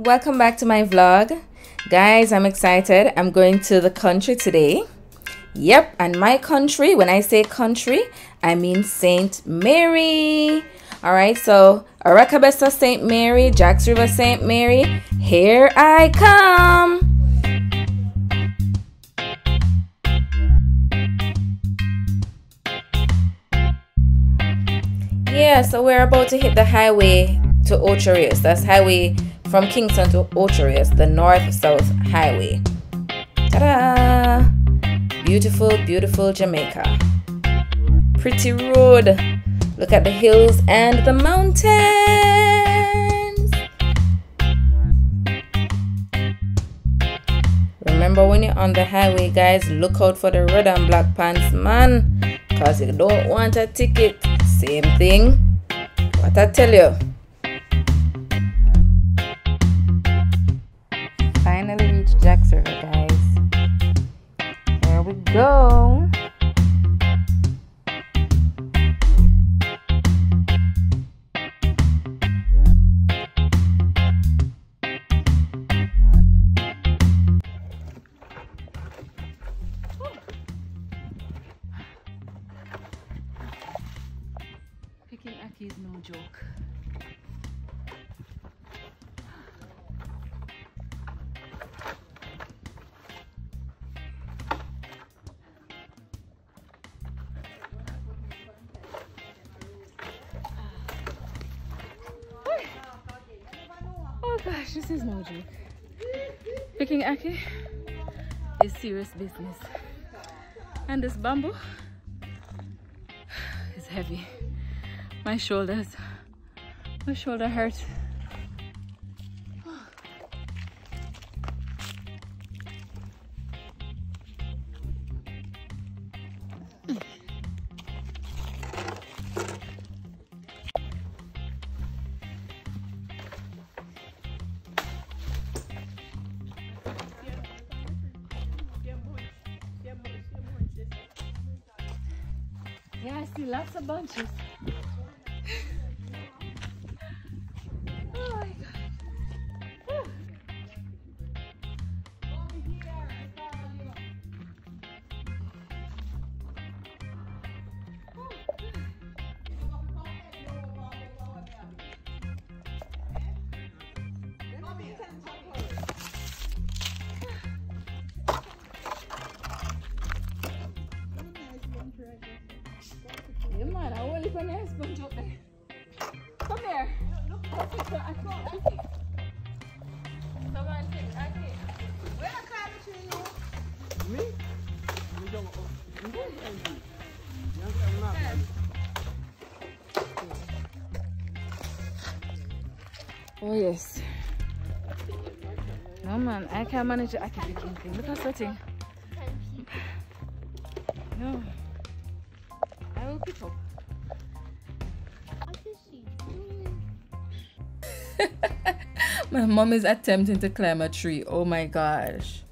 welcome back to my vlog. Guys i'm excited. I'm going to the country today. Yep and my country when i say country i mean saint mary. All right so Oracabessa saint mary jacks river saint mary here i come. Yeah so we're about to hit the highway to Ocho Rios. That's highway from Kingston to Ocho Rios, the north-south highway. Ta-da! Beautiful, beautiful Jamaica. Pretty road. Look at the hills and the mountains. Remember when you're on the highway, guys, look out for the red and black pants, man. Because you don't want a ticket. Same thing. What I tell you. Is no joke. gosh, this is no joke. Picking ackee is serious business. And this bamboo is heavy. My shoulders, my shoulder hurts. Yeah, I see lots of bunches. Oh yes. No man, I can't manage the active picking thing. Look how sweating. No. I will pick up. My mom is attempting to climb a tree. Oh my gosh.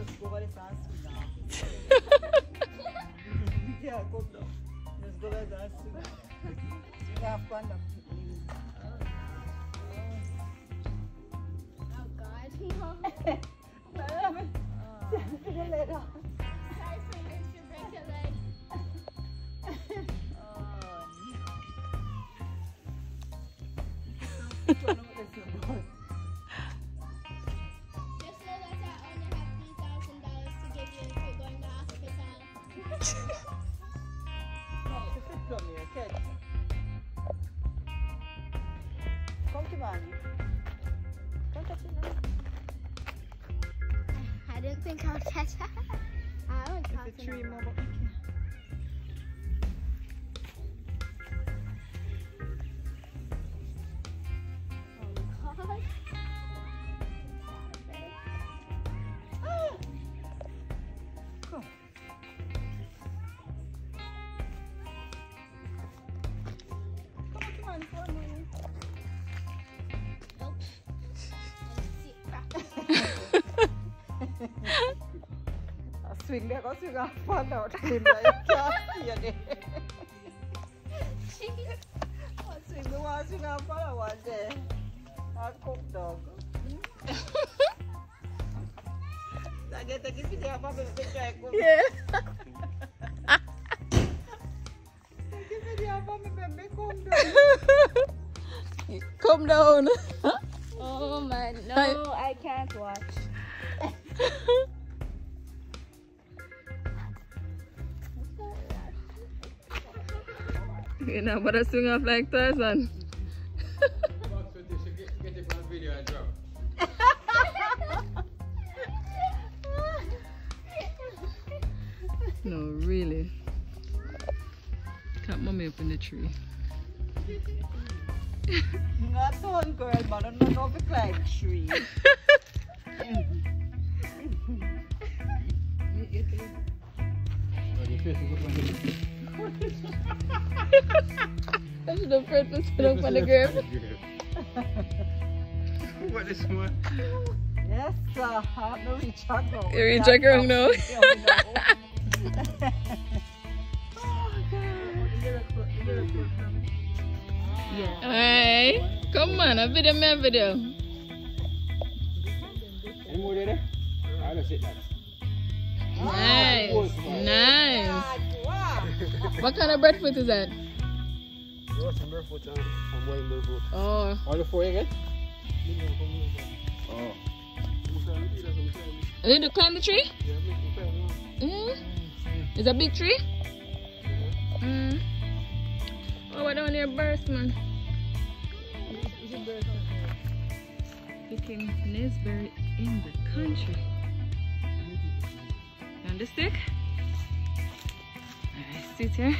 You can't just go over the fence now. yeah, go down. Just go over the fence. You have fun. Just I didn't think I'll catch that. I would catch It's a tree it. more, but you can't. Oh God. You there. I swing, me want swing off fun one day. I dog. I get the kiss off of the. Yeah. Kiss off of me, baby, come down. Come down. Oh my, no, I can't watch. you know, but I swing off like Tarzan. No, really. Can't mommy up in the tree. Nga ton girl, but I don't know if it's like tree. I should have prayed to sit up on the grave. What is one? Yes, sir. I don't reach out now. You reach out wrong now. Yeah, we know. Alright. Come on, a video, me a video. Any more there? I don't sit that. Nice. Nice. What kind of breadfruit is that? You want some barefoot and some white barefoot. Oh, All the four again? Oh. are you to climb the tree? Mm. It's a big tree? Mm. Oh, what down there burst, man? Picking Naseberry in the country. On the sit here.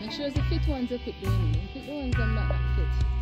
Make sure the fit ones you pick the the ones are not that fit.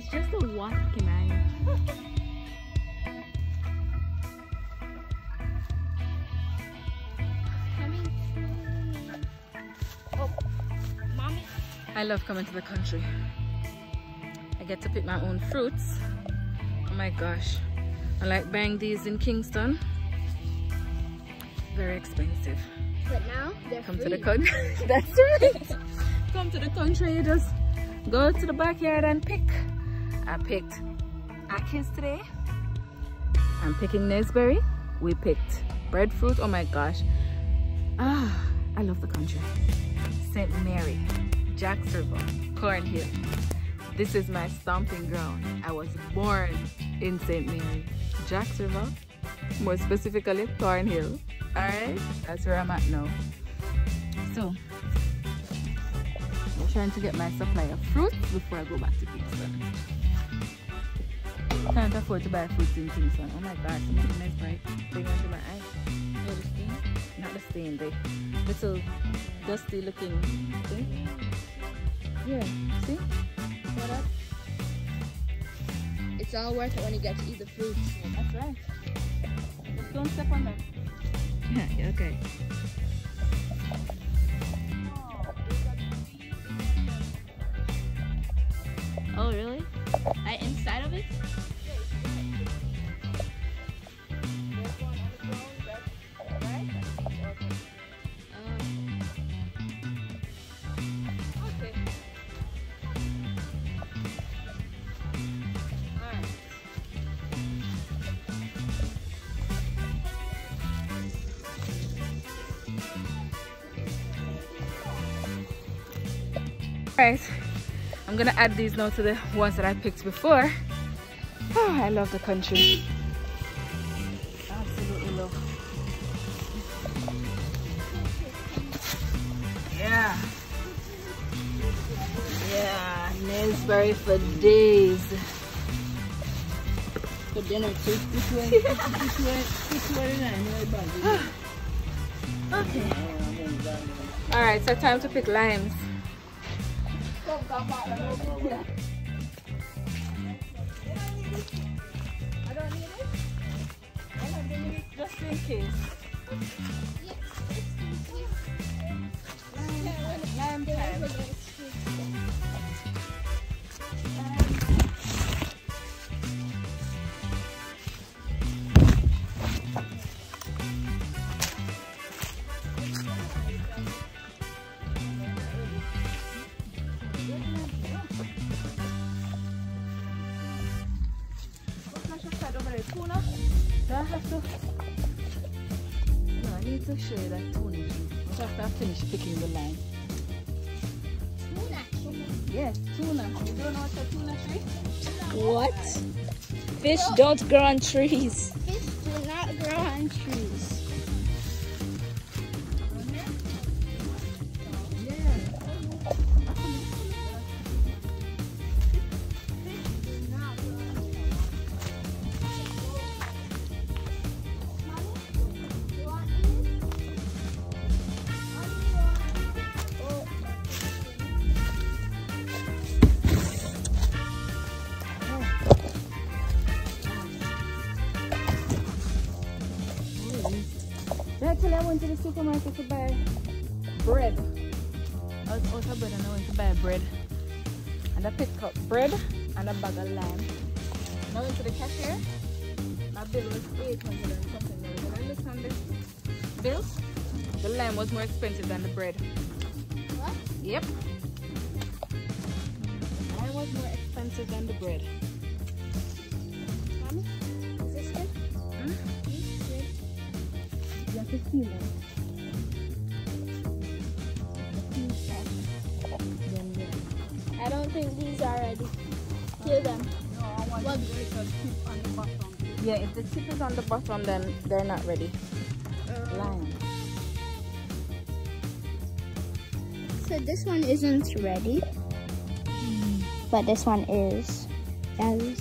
It's just a walk, man. Coming to. Oh, mommy. I love coming to the country. I get to pick my own fruits. Oh my gosh. I like buying these in Kingston. Very expensive. But now they're Come free. to the country. That's right. Come to the country, you just go to the backyard and pick. I picked Atkins today. I'm picking Naseberry. We picked breadfruit. Oh my gosh. Ah, I love the country. St. Mary, Jacksonville, Cornhill. This is my stomping ground. I was born in St. Mary, Jacksonville, more specifically Thornhill. Alright, that's where I'm at now. So, I'm trying to get my supply of fruit before I go back to Kingston. Can't afford to buy fruits in Kingston. Oh my god, some of them is bright. They going to my eye. Oh, the stain? Not the stain, the little dusty looking thing. Yeah, see? See that? It's all worth it when you get to eat the fruits. That's right. Just don't step on that. Yeah, okay. Oh, really? Uh, inside of it? Gonna add these now to the ones that I picked before. Oh, I love the country. Absolutely love. Yeah. Yeah, Naseberry for days. For dinner, too. Okay. Alright, so time to pick limes. I don't need it. I have the minute just in case. Finish picking the lime. Yes, tuna. You don't know what's a tuna tree? What? Fish don't grow on trees. Went to the supermarket to buy bread? I was out of bread and I went to buy bread. And I picked up bread and a bag of lime. And I went to the cashier. My bill was 800 and something. When I looked on the bill, the lime was more expensive than the bread. What? Yep. The Lime was more expensive than the bread. You have to feel it. Then, yeah. I don't think these are ready. Kill them. No, I want What? tip on the bottom. Yeah, if the tip is on the bottom, then they're not ready. Lime. So this one isn't ready, but this one is. And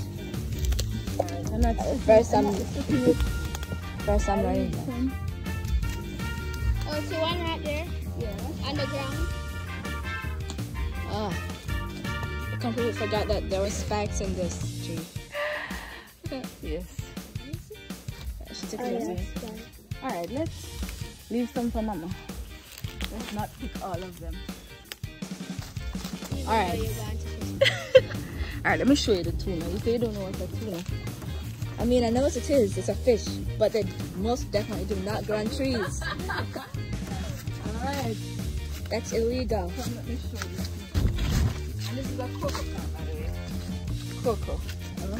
I'm not first. I'm first. I'm ready. Oh, so one right there. Yeah. On the ground. Ah, I completely forgot that there were spikes in this tree. Yes. She took Oh, it away. All right. Let's leave some for Mama. Let's not pick all of them. All right. though you're going to fish. All right. Let me show you the tuna. You say you don't know what's a tuna. I mean, I know what it is. It's a fish, but they most definitely do not grow on trees. That's illegal. Come, let me show you. And this is a cocoa plant, by the way. Cocoa. Oh.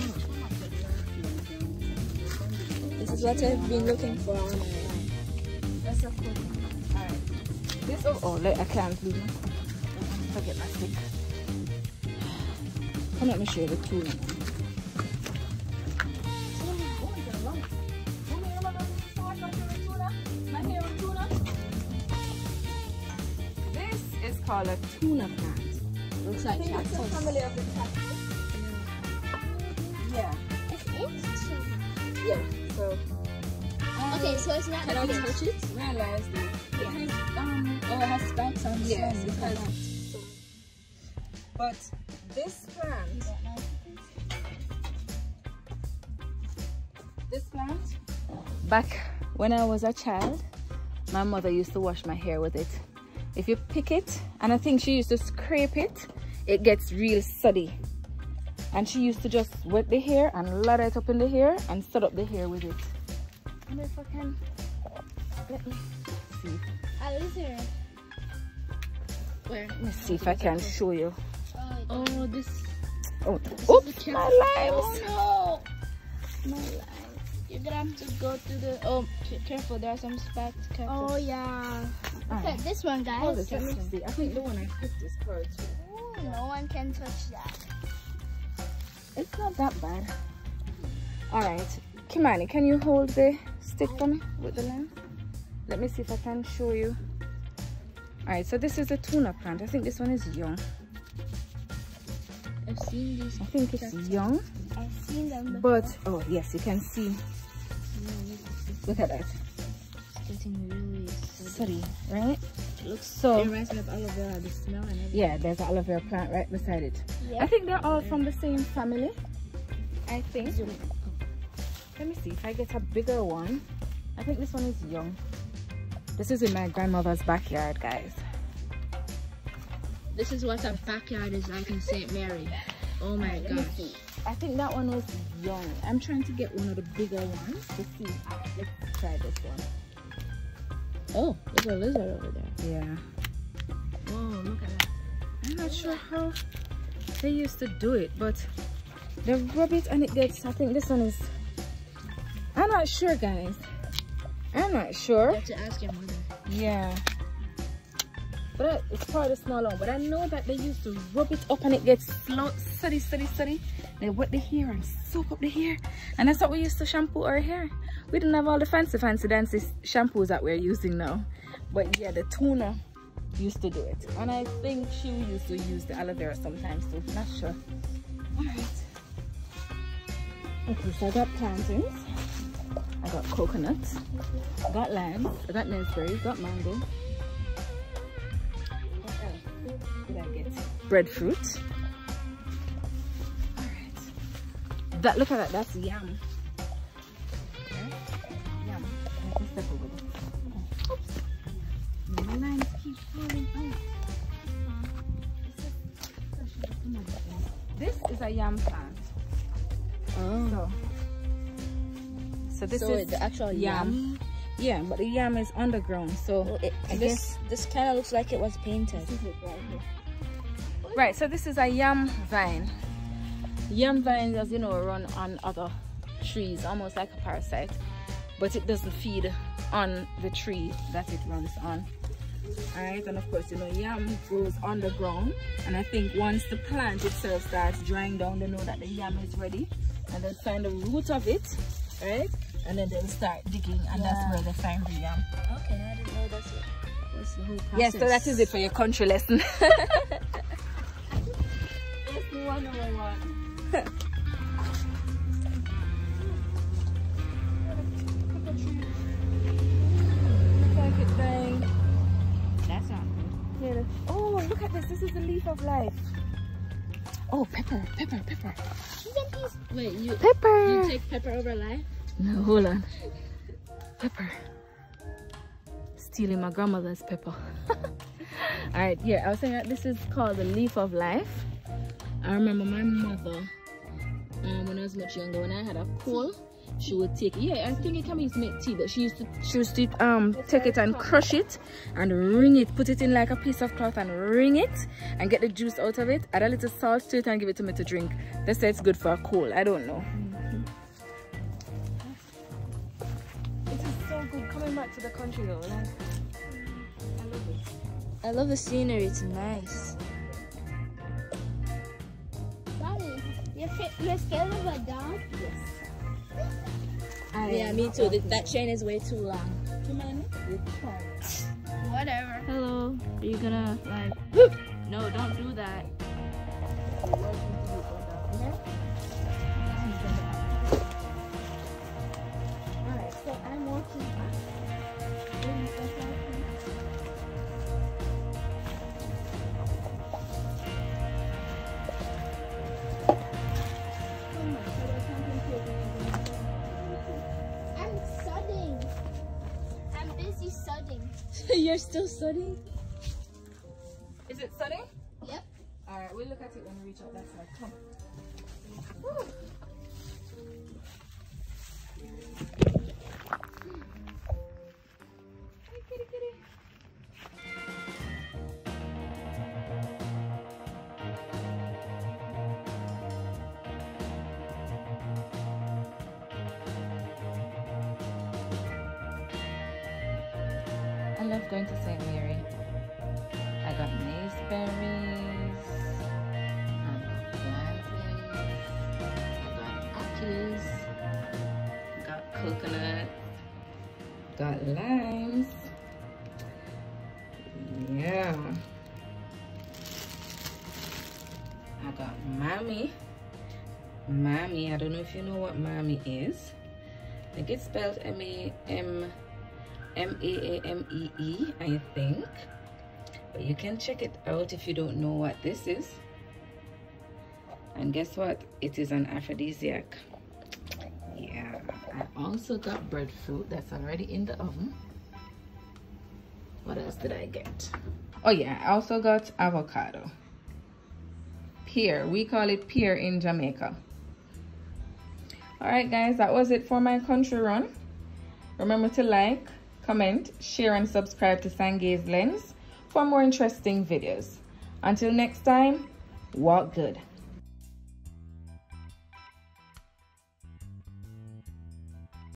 This is what I've been looking for all my life. That's a cocoa. All right. This oh, oh let, I can't leave. Forget my stick. Come let me show you the tuna. Is a tuna plant. Looks like It's a cactus. family of the cactus. Yeah, It's interesting. yeah. So Okay, so it's not Can I a fish. touch it? realize that It has, um, oh, it has spikes on the Yes, stem. it has. But this plant, this plant, back when I was a child, my mother used to wash my hair with it. If you pick it, and I think she used to scrape it, it gets real suddy. And she used to just wet the hair and lather it up in the hair and set up the hair with it. I wonder if I can. Let me see. A lizard. Where? Let me see if I can show you. Oh, this. Oh, this oops, my limes. Oh no! My life. You're gonna have to go to the. Oh, careful! There are some spikes. Oh yeah. Look at this one, guys. let me see. I think the one I picked is pearl too. No one can touch that. It's not that bad. All right, Kimani, can you hold the stick for me with the lens? Let me see if I can show you. All right, so this is a tuna plant. I think this one is young. I've seen these. I think it's young, I've seen them before. but oh yes, you can see. Look at that, It's getting really sorry, right? It looks. So It reminds me of aloe vera. The smell and everything. yeah, there's an aloe vera plant right beside it. I think they're all from the same family. I think. Let me see if I get a bigger one. I think this one is young. This is in my grandmother's backyard, guys. This is what a backyard is like in St. Mary. Oh my gosh. I think that one was young. I'm trying to get one of the bigger ones to see. Let's try this one. Oh, there's a lizard over there. Yeah. Oh, look at that. I'm not sure how they used to do it, but they rub it and it gets, I think this one is, I'm not sure, guys. I'm not You sure. have to ask your mother. Yeah. But it's probably small one. But I know that they used to rub it up and it gets slow, steady, steady, steady. They wet the hair and soak up the hair. And that's what we used to shampoo our hair. We didn't have all the fancy, fancy, dancy shampoos that we're using now. But yeah, the tuna used to do it. And I think she used to use the aloe vera sometimes too. Not sure. Alright. Okay, so I got plantains. I got coconuts. I got limes. I got raspberries. Got mango. Did I get? Breadfruit. Alright. That look at that, that's yam. Yam. Let me step over this. Oops. My lines keep falling out. This is a yam plant. Oh. So, so this so is the actual yam. Yeah, but the yam is underground, so Well, it, I this this kind of looks like it was painted. Right, so this is a yam vine. Yam vines, as you know, run on other trees, almost like a parasite, but it doesn't feed on the tree that it runs on. Alright, and of course, you know, yam grows underground, and I think once the plant itself starts drying down, they know that the yam is ready, and then find the root of it, right? And then they'll start digging, and that's where they find the yam. Okay, I didn't know that's what that's the whole process. Yes, so that is it for your country lesson. That's not good. Oh, look at this. This is the leaf of life. Oh, pepper, pepper, pepper. Wait, you Pepper. you take pepper over life? No, hold on. Pepper. Stealing my grandmother's pepper. All right, yeah, I was saying that this is called the leaf of life. I remember my mother, um, when I was much younger, when I had a cold, she would take it. Yeah, I think it can be used to make tea, but she used to She used to um take it and crush it and wring it, put it in like a piece of cloth and wring it and get the juice out of it. Add a little salt to it and give it to me to drink. They say it's good for a cold. I don't know. It is so good coming back to the country though. Like, I love it. I love the scenery, it's nice. You're, scared of a dog? Yes. I Yeah, me too. Th- That chain is way too long. Too many? Whatever. Hello, are you gonna like? No, don't do that. You're still studying? Is it sunny? Yep. Alright, we'll look at it when we reach out that side. Come. Love going to St. Mary. I got maize berries, I got I got appies, got coconut, got limes. Yeah. I got Mami. Mami, I don't know if you know what Mami is. I think it's spelled M-A-M M-A-A-M-E-E, I think. But you can check it out if you don't know what this is. And guess what? It is an aphrodisiac. Yeah. I also got breadfruit that's already in the oven. What else did I get? Oh yeah, I also got avocado. Pear. We call it pear in Jamaica. Alright guys, that was it for my country run. Remember to like, comment, share and subscribe to Sangay's Lens for more interesting videos. Until next time, walk good.